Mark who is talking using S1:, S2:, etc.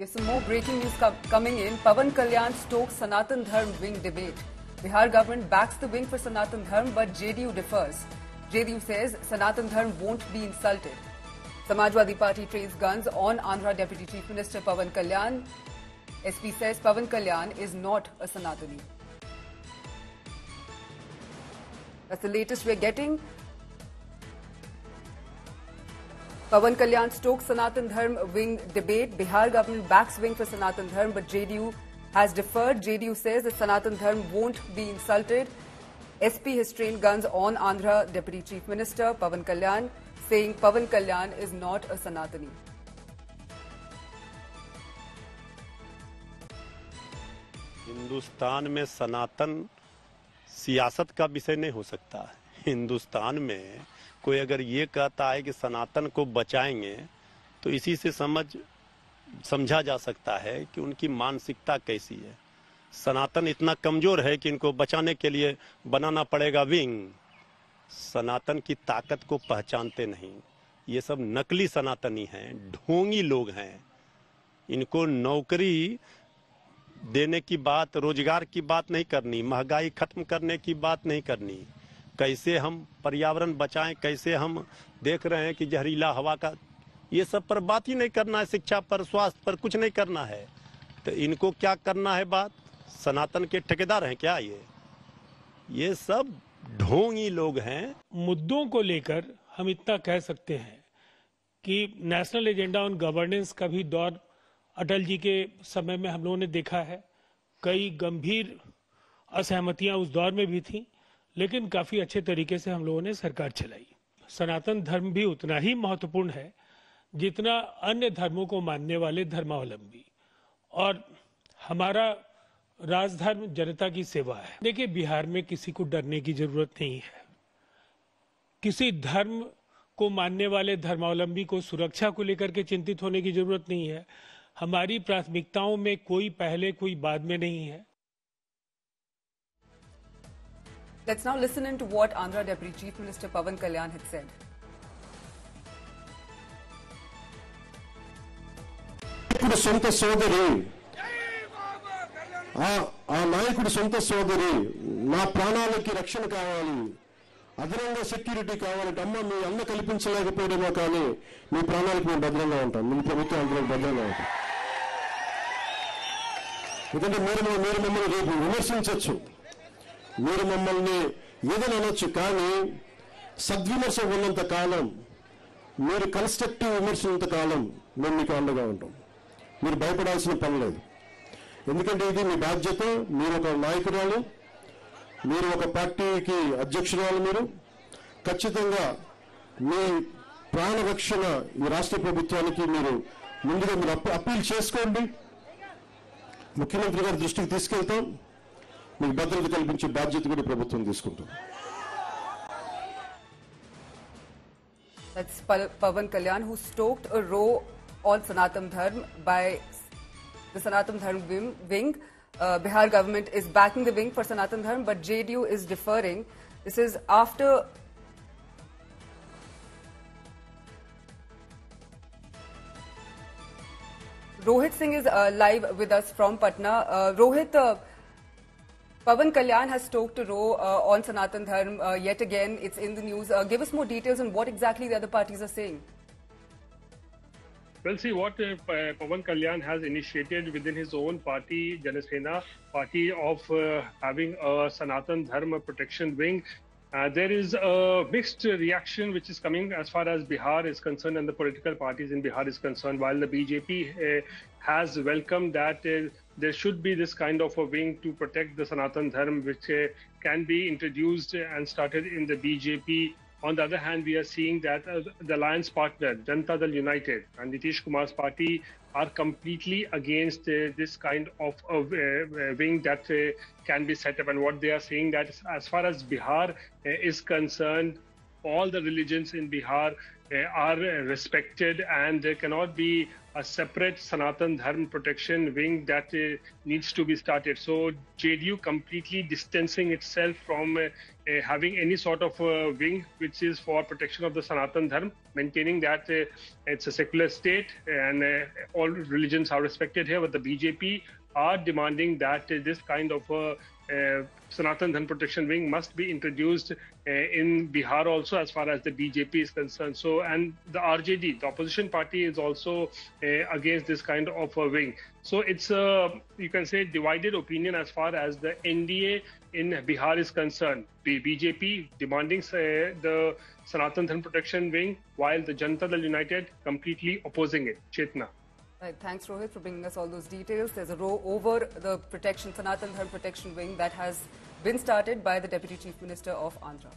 S1: Have some more breaking news com- coming in. Pawan Kalyan stokes Sanatan Dharm wing debate. Bihar government backs the wing for Sanatan Dharm, but JDU differs. JDU says Sanatan Dharm won't be insulted. Samajwadi Party trains guns on Andhra Deputy Chief Minister Pawan Kalyan. SP says Pawan Kalyan is not a Sanatani. That's the latest we're getting. Pawan Kalyan stoke Sanatan Dharma wing debate. Bihar government back wing for Sanatan Dharma but JDU has differed JDU says Sanatan Dharma won't be insulted SP trains guns on Andhra deputy chief minister Pawan Kalyan saying Pawan Kalyan is not a Sanatani.
S2: Hindustan में सनातन सियासत का विषय नहीं हो सकता है। हिंदुस्तान में कोई अगर ये कहता है कि सनातन को बचाएँगे तो इसी से समझ, समझा जा सकता है कि उनकी मानसिकता कैसी है। सनातन इतना कमज़ोर है कि इनको बचाने के लिए बनाना पड़ेगा विंग। सनातन की ताकत को पहचानते नहीं। ये सब नकली सनातनी हैं, ढोंगी लोग हैं। इनको नौकरी देने की बात, रोज़गार की बात नहीं करनी, महँगाई खत्म करने की बात नहीं करनी। कैसे हम पर्यावरण बचाएँ, कैसे हम देख रहे हैं कि जहरीला हवा का, ये सब पर बात ही नहीं करना है, शिक्षा पर, स्वास्थ्य पर कुछ नहीं करना है। तो इनको क्या करना है बात? सनातन के ठेकेदार हैं क्या ये? ये सब ढोंगी लोग हैं।
S3: मुद्दों को लेकर हम इतना कह सकते हैं कि नेशनल एजेंडा ऑन गवर्नेंस का भी दौर अटल जी के समय में हम लोगों ने देखा है। कई गंभीर असहमतियाँ उस दौर में भी थी। लेकिन काफ़ी अच्छे तरीके से हम लोगों ने सरकार चलाई। सनातन धर्म भी उतना ही महत्वपूर्ण है जितना अन्य धर्मों को मानने वाले धर्मावलंबी। और हमारा राजधर्म जनता की सेवा है। देखिए, बिहार में किसी को डरने की ज़रूरत नहीं है। किसी धर्म को मानने वाले धर्मावलंबी को सुरक्षा को लेकर के चिंतित होने की ज़रूरत नहीं है। हमारी प्राथमिकताओं में कोई पहले कोई बाद में नहीं है।
S1: Let's now listen in to what Andhra Deputy Chief Minister Pawan Kalyan had said.
S4: నాయకుడు సొంత సోదరి ఆ నాయకుడు సొంత సోదరి నా ప్రాణాలకి రక్షణ కావాలి అదనంగా సెక్యూరిటీ కావాలంటే అమ్మ మీ అన్న కల్పించలేకపోవడమో కానీ మీ ప్రాణాలకు మేము భద్రంగా ఉంటాం మీ ప్రభుత్వం అందరం భద్రంగా ఉంటాం ఎందుకంటే మీరు మీరు మమ్మల్ని రేపు విమర్శించవచ్చు మీరు మమ్మల్ని ఏదైనా అనొచ్చు కానీ సద్విమర్శ ఉన్నంత కాలం మీరు కన్స్ట్రక్టివ్ విమర్శ ఉన్నంత కాలం మేము మీకు అండగా ఉంటాం. మీరు భయపడాల్సిన పని లేదు. ఎందుకంటే ఇది మీ బాధ్యత మీరు ఒక నాయకురాలు మీరు ఒక పార్టీకి అధ్యక్షురాలు మీరు. ఖచ్చితంగా మీ ప్రాణ రక్షణ ఈ రాష్ట్ర ప్రభుత్వానికి మీరు ముందుగా మీరు అప్పీల్ చేసుకోండి. ముఖ్యమంత్రి గారి దృష్టికి తీసుకెళ్తాం. మీకు భద్రత కల్పించే బాధ్యత కూడా ప్రభుత్వం తీసుకుంటుంది
S1: That's Pa- Pavan Kalyan, who stoked a row on Sanatam Dharm by the Sanatam Dharm wing- wing. Uh, Bihar government is backing the wing for Sanatam Dharm, but JDU is deferring. This is after Rohit Singh is uh, live with us from Patna. Uh, Rohit, uh, Pawan Kalyan has stoked a row uh, on Sanatan Dharm uh, yet again. It's in the news. Uh, give us more details on what exactly the other parties are saying.
S5: Well, see what uh, Pawan Kalyan has initiated within his own party, Janasena party, of uh, having a Sanatan Dharma protection wing. Uh, there is a mixed reaction which is coming as far as Bihar is concerned and the political parties in Bihar is concerned. While the BJP uh, has welcomed that uh, there should be this kind of a wing to protect the Sanatan Dharma, which uh, can be introduced and started in the BJP on the other hand, we are seeing that uh, the alliance partner, Janata Dal United and Nitish Kumar's party are completely against uh, this kind of uh, uh, wing that uh, can be set up. And what they are saying that as far as Bihar uh, is concerned, all the religions in Bihar uh, are uh, respected and there cannot be a separate Sanatan Dharma protection wing that uh, needs to be started. So JDU completely distancing itself from uh, uh, having any sort of wing which is for protection of the Sanatan Dharma, maintaining that it's a secular state and all religions are respected here. But the BJP are demanding that this kind of uh, uh, Sanatan Dharm Protection Wing must be introduced uh, in Bihar also as far as the BJP is concerned. So, and the RJD, the opposition party, is also uh, against this kind of a wing. So it's a, you can say, divided opinion as far as the NDA in Bihar is concerned. B- BJP demanding uh, the Sanatan Dharm Protection Wing, while the Janata Dal United completely opposing it. Chetna.
S1: Right, thanks Rohit for bringing us all those details. There's a row over the protection, Sanatan Dharm Protection Wing that has been started by the Deputy Chief Minister of Andhra.